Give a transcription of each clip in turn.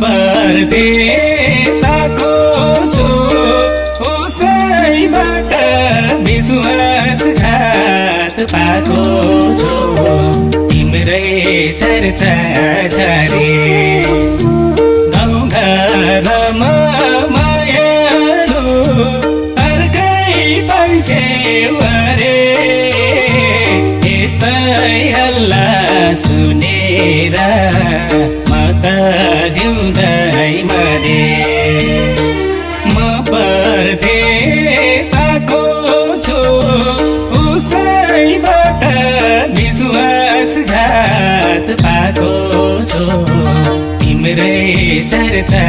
परदेशको छु। उसैबाट विश्वासघात पाएको छु। तिम्रै चर्चा छ रे गाउँ घरमा मायालु अर्कै पैसे रे यस्तै हल्ला सुनेर जिउँदैमा दे म पर्दे साको छु। उसैबाट विश्वासघात पाएको छु। तिम्रै चर्चा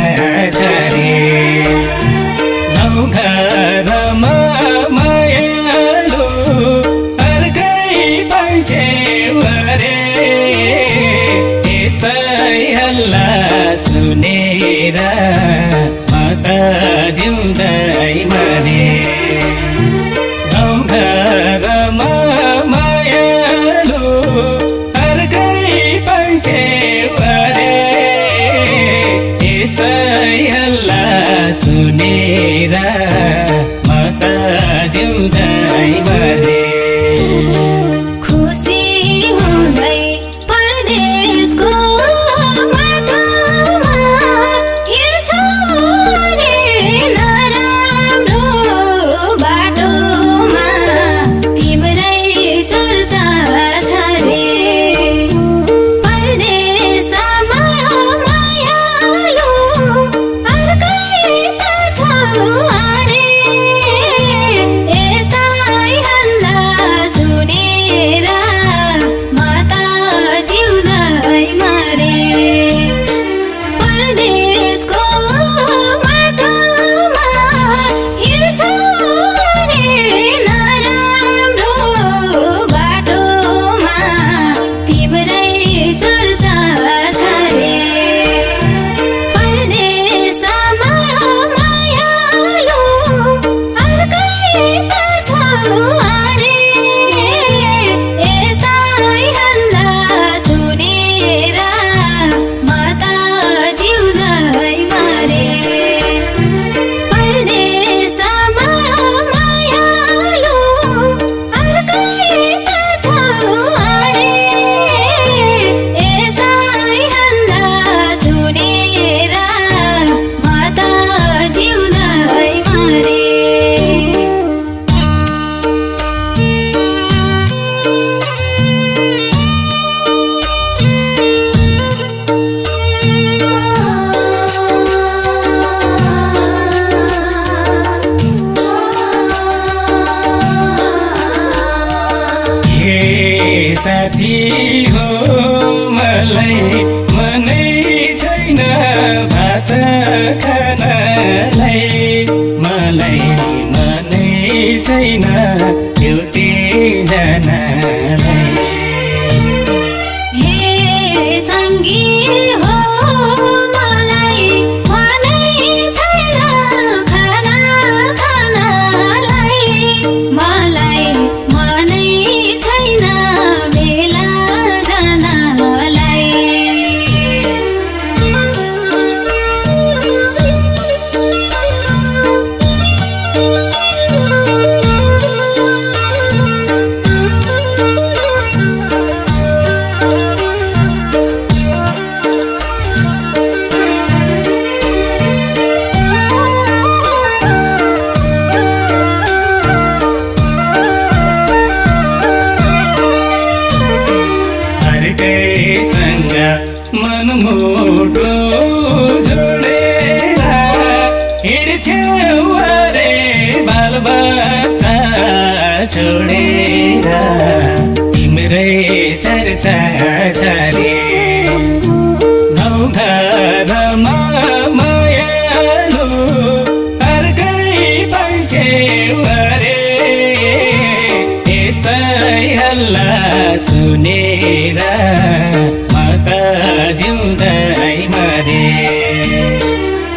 Yeah.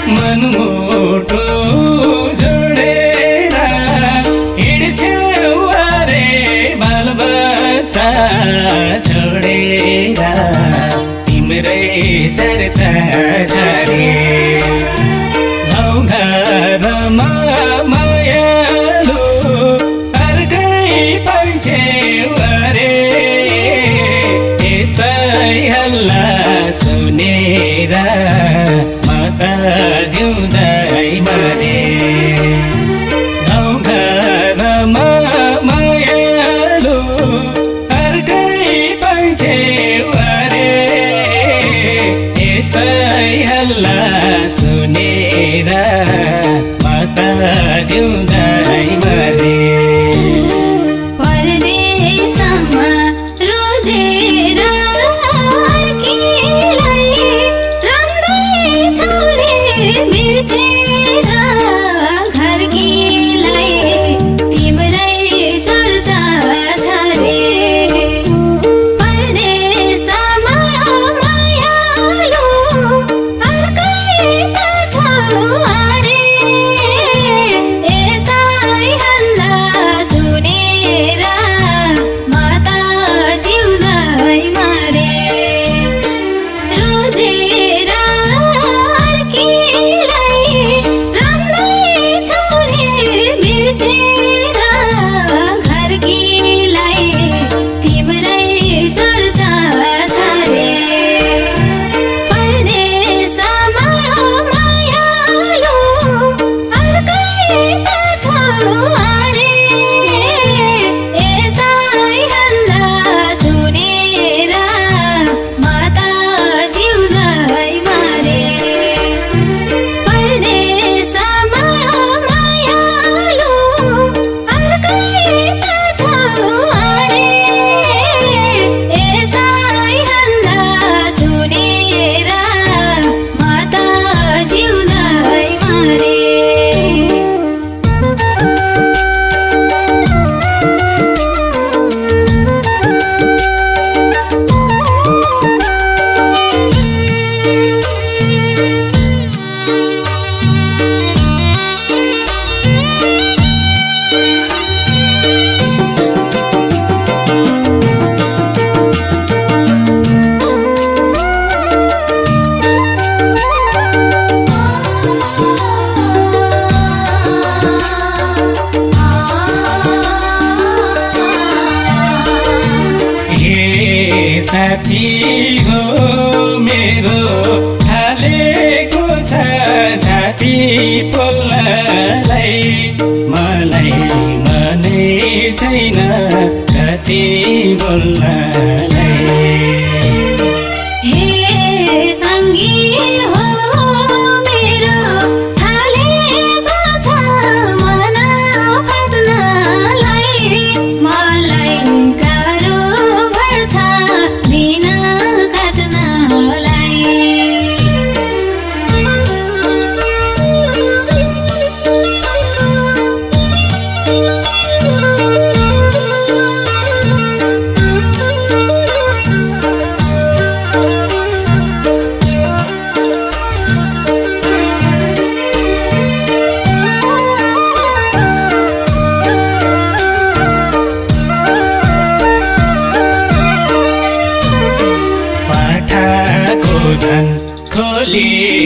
मन मनमोटो जोडेर हिँड्छे अरे बालबच्चा छोडेर। जरे चर्चा छरे गाउँघरमा मायालु अर्कै पैछे अरे। यस्तै हल्ला सुनेर साथी हो मेरो। थालेको छ साथी पोल्नलाई। मलाई मनै छैन।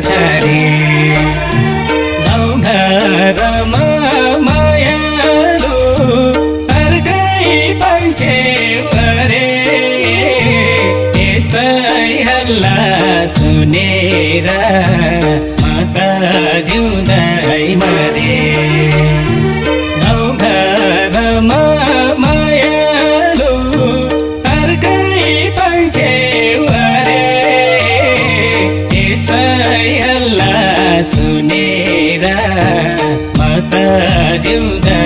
ಸರಿ you.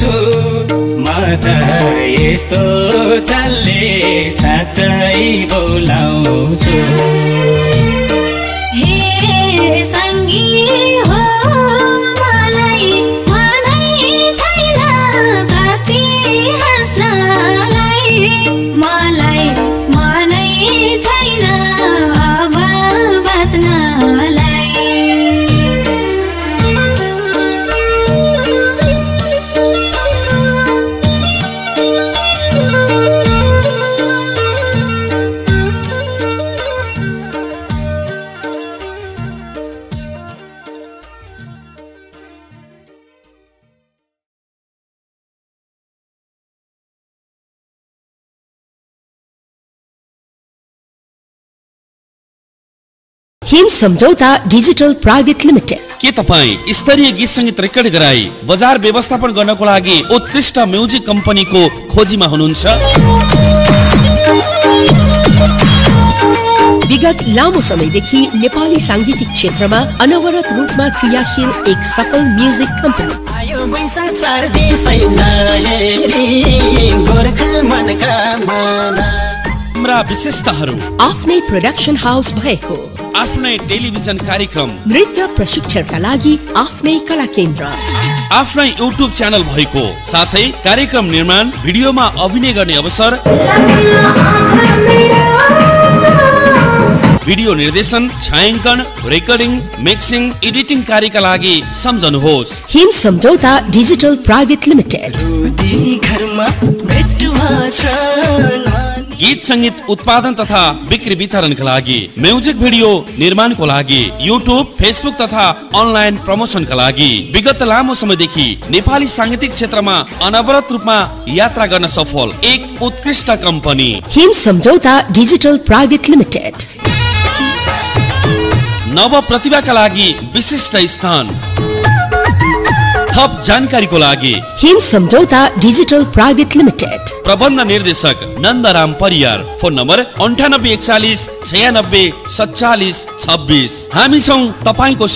टोलाउँछु म त यस्तो चालले साँच्चै बोलाउँछु। हे सङ्गी हिम सम्झौता डिजिटल प्राइभेट लिमिटेड के तपाईँ स्तरीय गीत सङ्गीत रेकर्ड गराई बजार व्यवस्थापन गर्नको लागि उत्कृष्ट म्युजिक कम्पनीको खोजीमा हुनुहुन्छ? विगत लामो समयदेखि नेपाली साङ्गीतिक क्षेत्रमा अनवरत रूपमा क्रियाशील एक सफल म्युजिक कम्पनी। हाम्रा विशेषताहरू। आफ्नै प्रोडक्सन हाउस भएको। आफ्नै टेलिभिजन कार्यक्रम नृत्य प्रशिक्षणका लागि आफ्नै कला केन्द्र। आफ्नै युट्युब च्यानल भएको साथै कार्यक्रम निर्माण भिडियोमा अभिनय गर्ने अवसर भिडियो निर्देशन छायाङ्कन रेकर्डिङ मिक्सिङ एडिटिङ कार्यका लागि सम्झनुहोस्। हिम सम्झौता डिजिटल प्राइभेट लिमिटेड। घरमा गीत संगीत उत्पादन तथा बिक्री वितरणका लागि म्युजिक भिडियो निर्माणको लागि युट्युब फेसबुक तथा अनलाइन प्रमोसनका लागि विगत लामो समयदेखि नेपाली साङ्गीतिक क्षेत्रमा अनवरत रूपमा यात्रा गर्न सफल एक उत्कृष्ट कम्पनी हिम सम्झौता डिजिटल प्राइभेट लिमिटेड। नव प्रतिभाका लागि विशिष्ट स्थान। थप जानकारीको लागि हिम सम्झौता डिजिटल प्राइभेट लिमिटेड। प्रबन्ध निर्देशक नन्दराम परियार। फोन नम्बर अन्ठानब्बे एकचालिस छयानब्बे सत्तालिस छब्बिस। हामी छौँ तपाईँको